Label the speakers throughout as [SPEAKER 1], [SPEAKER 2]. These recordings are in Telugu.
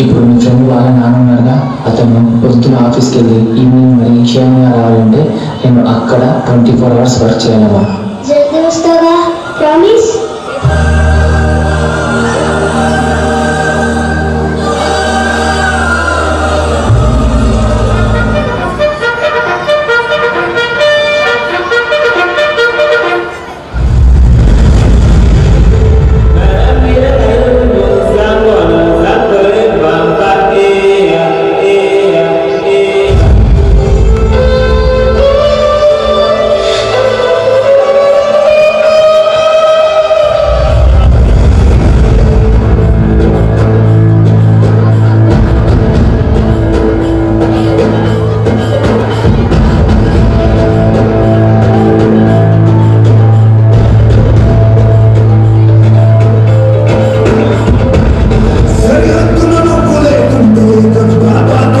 [SPEAKER 1] ఇప్పుడు మీ ఫ్రెండ్ వాళ్ళ నాన్నున్నారుగా అతను పొద్దున ఆఫీస్కి వెళ్ళి ఈవినింగ్ మరి క్షేమంగా రావాలంటే నేను అక్కడ ట్వంటీ ఫోర్ అవర్స్ వర్క్
[SPEAKER 2] చేయగలవా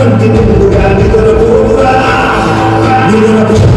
[SPEAKER 2] Ini bukan kita bukan
[SPEAKER 3] kita bukan. Ini
[SPEAKER 2] bukan kita.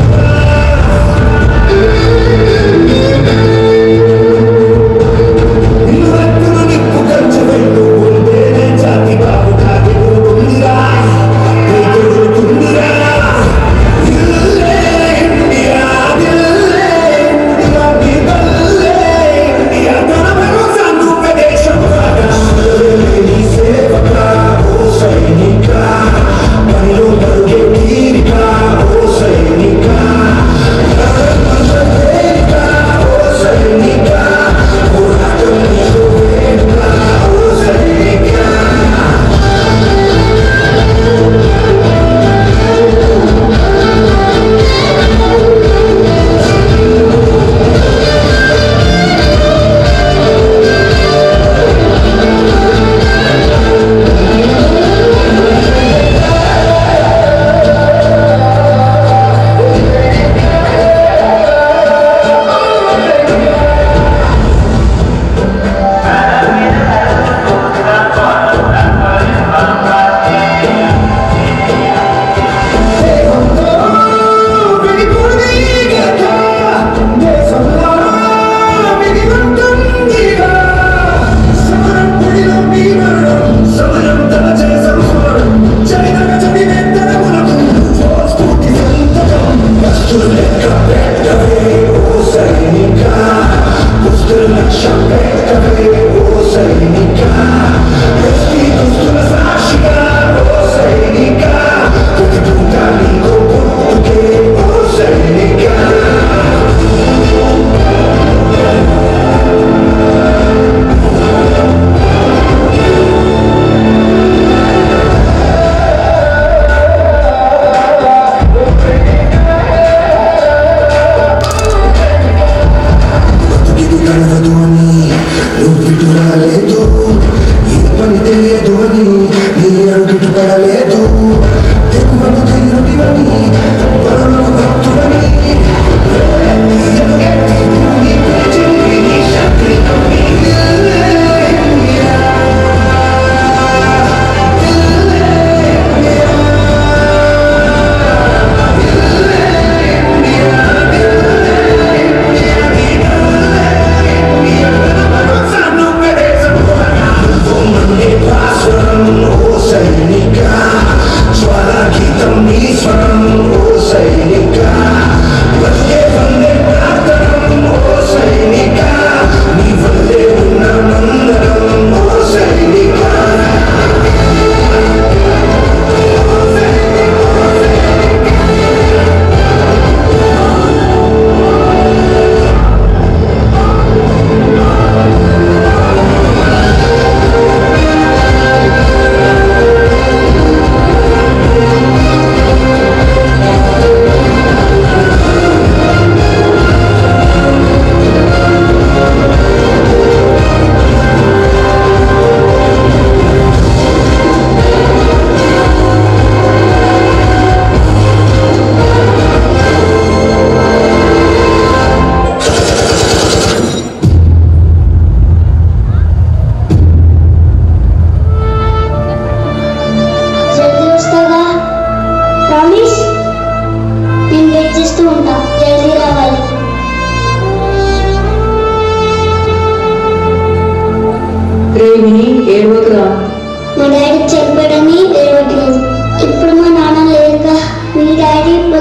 [SPEAKER 2] Daddy